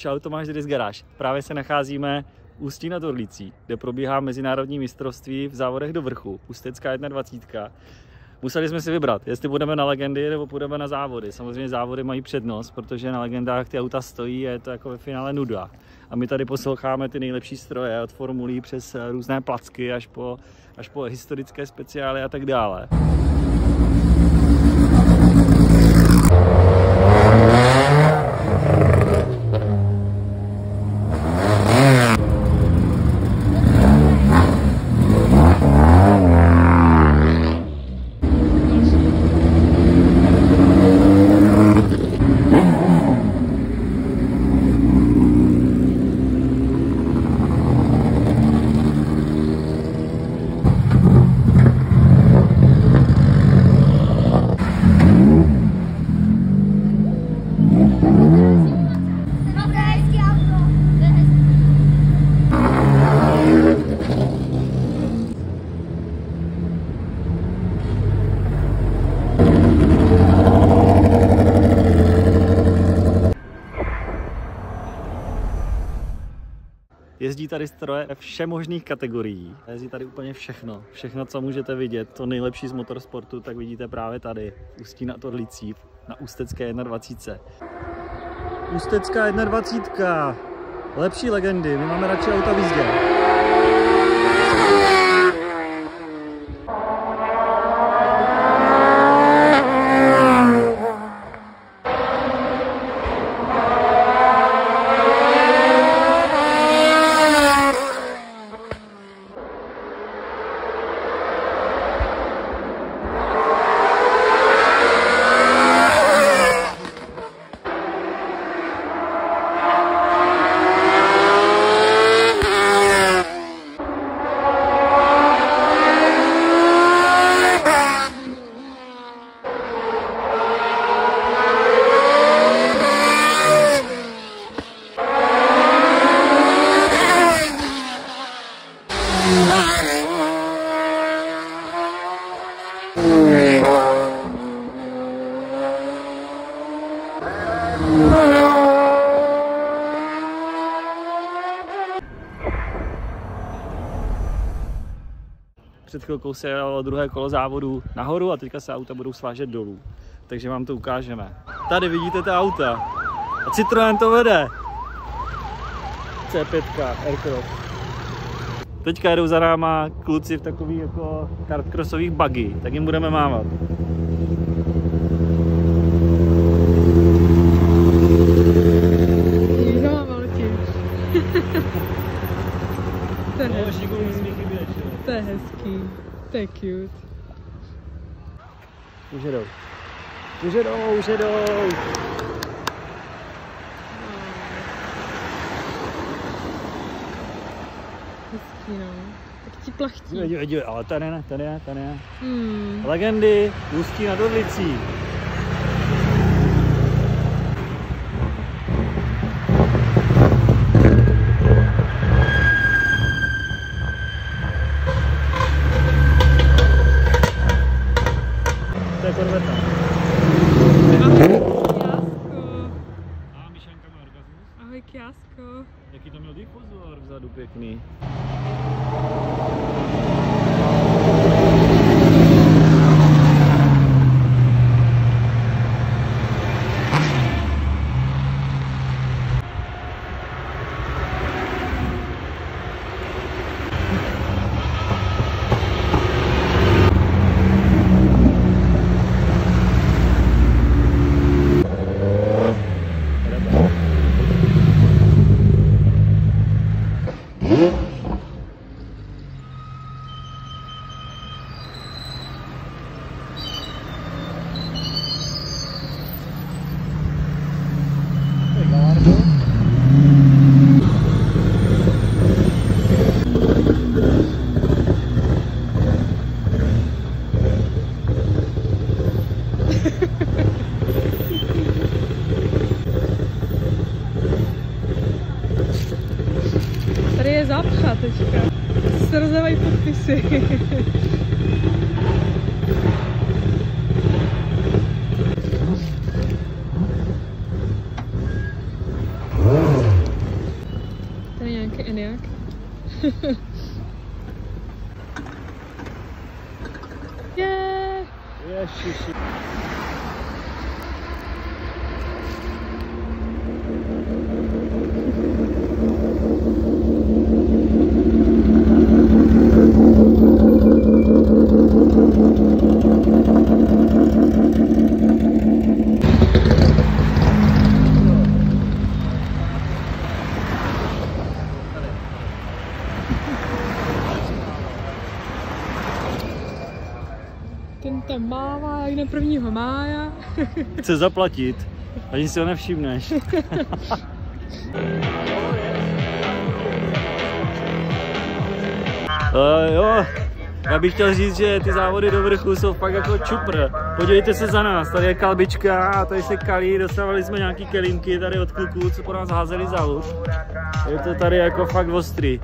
Čau, Tomáš z Garáž. Právě se nacházíme Ústí nad Orlicí, kde probíhá mezinárodní mistrovství v závodech do vrchu, Ústecká 21. Museli jsme si vybrat, jestli budeme na legendy nebo půjdeme na závody. Samozřejmě závody mají přednost, protože na legendách ty auta stojí a je to jako ve finále nuda. A my tady posloucháme ty nejlepší stroje od formulí přes různé placky až po, až po historické speciály a tak dále. Thank you. Jezdí tady stroje všemožných kategorií. Jezdí tady úplně všechno. Všechno, co můžete vidět, to nejlepší z motorsportu, tak vidíte právě tady. Ústí nad Orlicí na Ústecké 21. Ústecká 21. Lepší legendy. My máme radši auta v jízdě. Před chvilkou se jelo druhé kolo závodu nahoru a teďka se auta budou svážet dolů. Takže vám to ukážeme. Tady vidíte ta auta. A Citroen to vede. C5 Aircross. Teďka jedou za náma kluci v takových jako kartcrossových buggy, tak jim budeme mávat. to je hezký. To je hezký. To je cute. Už jedou. Už jedou, už jedou. Hezký, no. Tak ti plachtí. Dívej, dívej, dívej, ale tady ne, tady ne, tady ne. Hmm. Legendy, Ústí nad Orlicí. To je korveta. A Myšlenka má orgasmus? Ahoj, Kjásko. Jaký to měl difuzor vzadu pěkný. teďka. Srzávají podpisy. Tady nějaký eniak. yeah. Yes, she, she. Tam mává jak na prvního mája. Chce zaplatit. Ani si ho nevšimneš. Uh, jo, já bych chtěl říct, že ty závody do vrchu jsou fakt jako čupr. Podívejte se za nás, tady je kalbička a tady se kalí, dostávali jsme nějaký kelímky tady od kluků, co po nás házeli za luz. Je to tady jako fakt ostrý.